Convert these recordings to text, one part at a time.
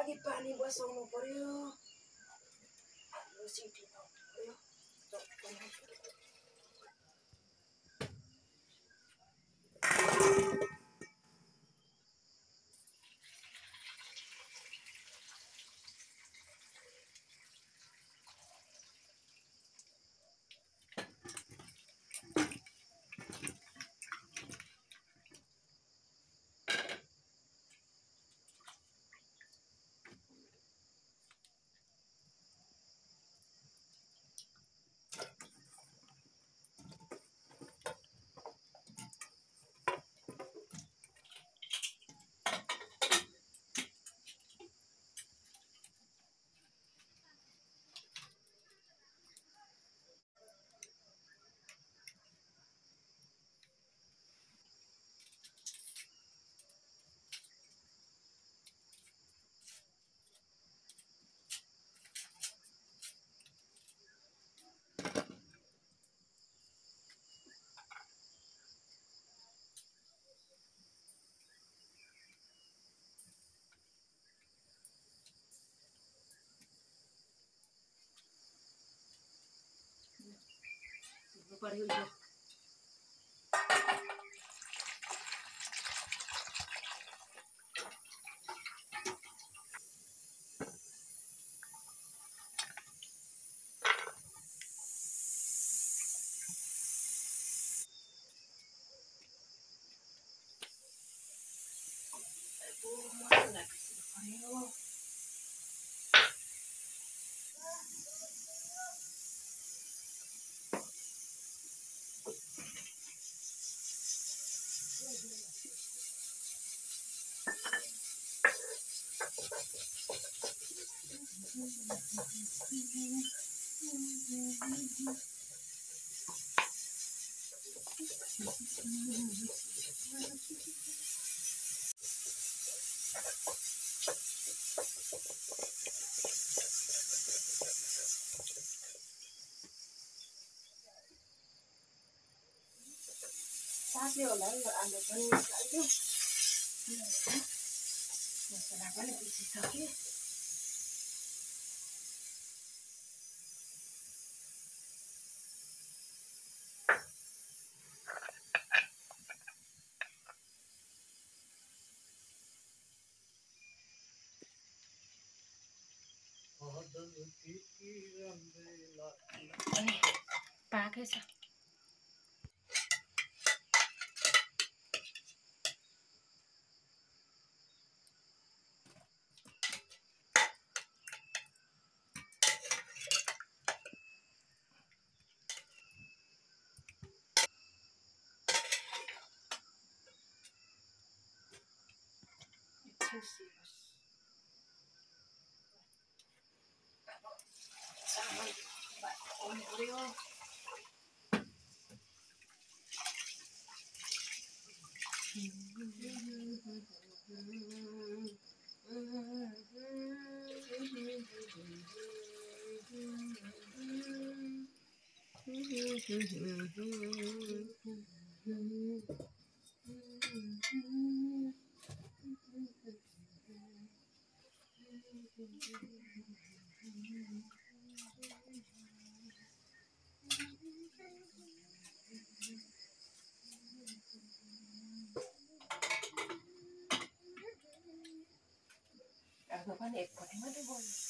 lagi bani buat song nopor yo lucu di nopor Thank you. ऊपर ही पाक्यो होला नि त आलु पनि निकाल्यो मसला पनि पिसिसकेँ अनि पाकै छ। एकछिन Mm-hmm. のがねこれまでもいい。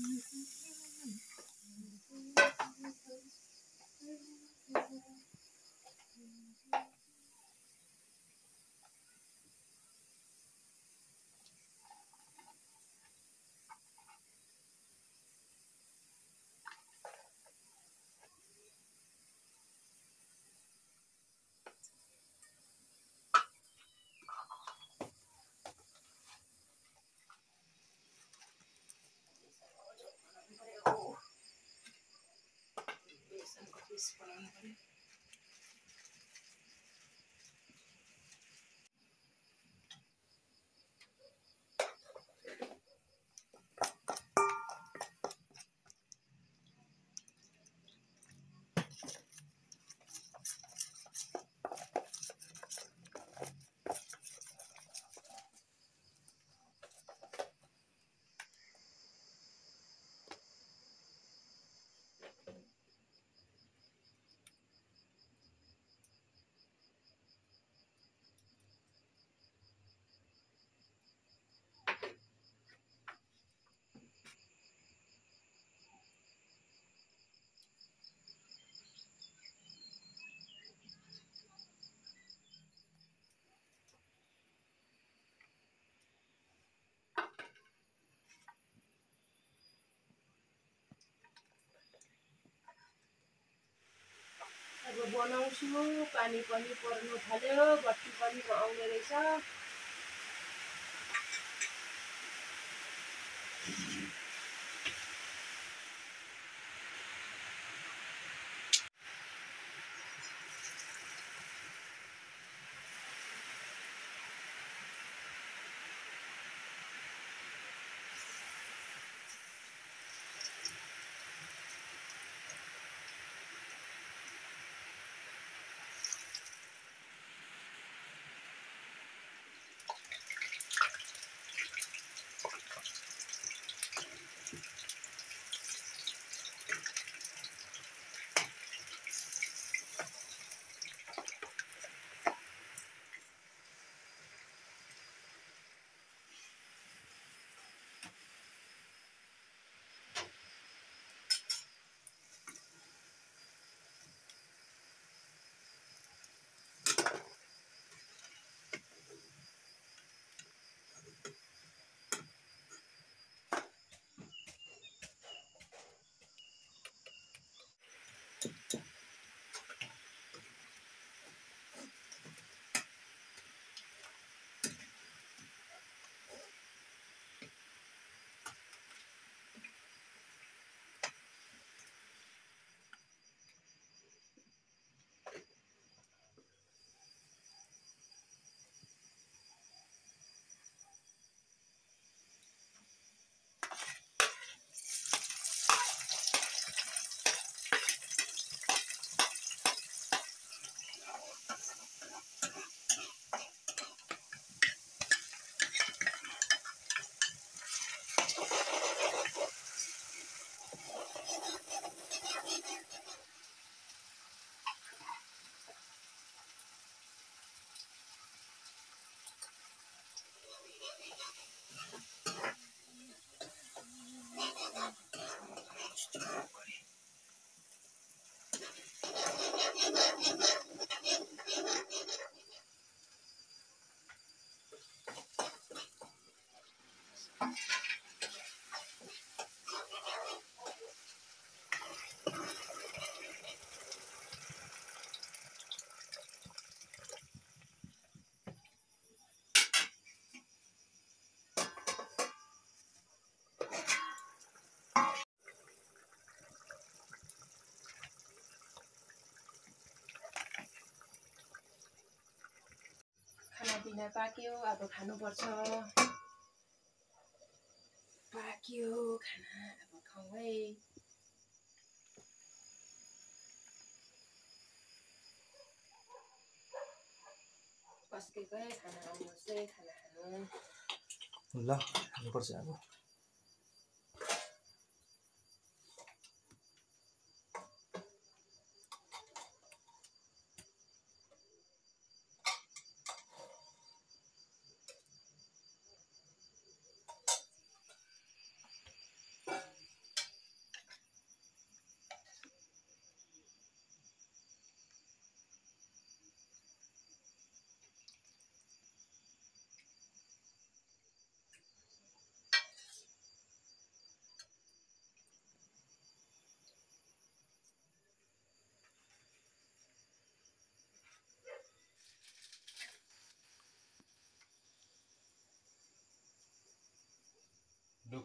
use one on one. बनाउँछु पानी पनि पर्नु थाल्यो बत्ती पनि आउने रहेछ। खानापिना पाक्यो अब खानुपर्छ। पाक्यो खाना अब खाउँ है पस्केकै खाना आउनुहोस् है खाना खानु। ल खानुपर्छ अब।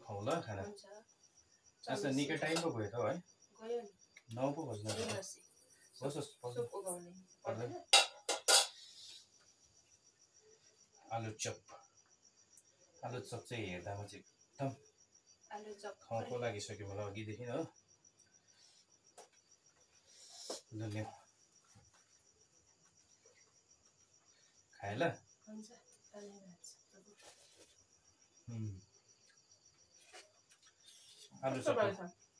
खाउँ ल खाना आज निकै टाइम पो भयो त हौ नि। पो बज्नु होस् होस् आलु चप। आलु चप चाहिँ हेर्दामा चाहिँ एकदम आलु चप खाउँ लागिसक्यो मलाई अघिदेखि हो। ल खाए ल हुन्छ धन्यवाद। आलु त?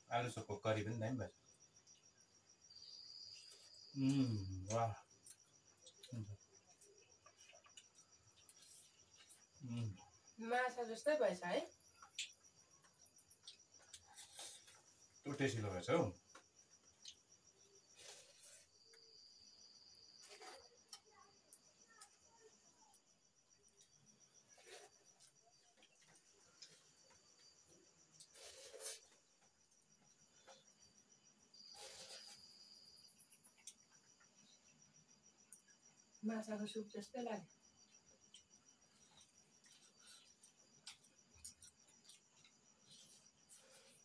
आलु चपको करी पनि दामी भएछ। वाह। माछा जस्तै भएछ है। टेस्टी भएछ हौ। माछाको सुप जस्तै लाग्यो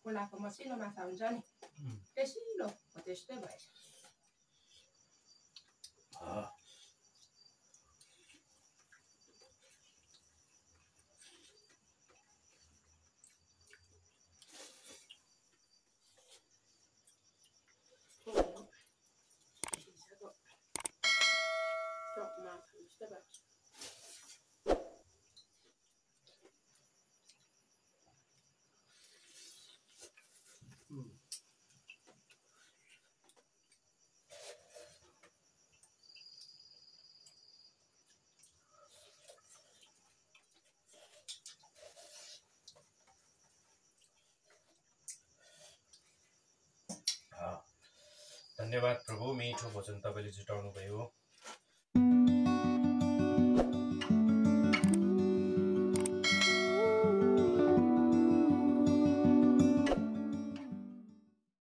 खोलाको मसिनो माछा हुन्छ नि टेसिलो हो त्यस्तै भएछ धन्यवाद प्रभु मिठो भोजन तपाईँले जुटाउनु भयो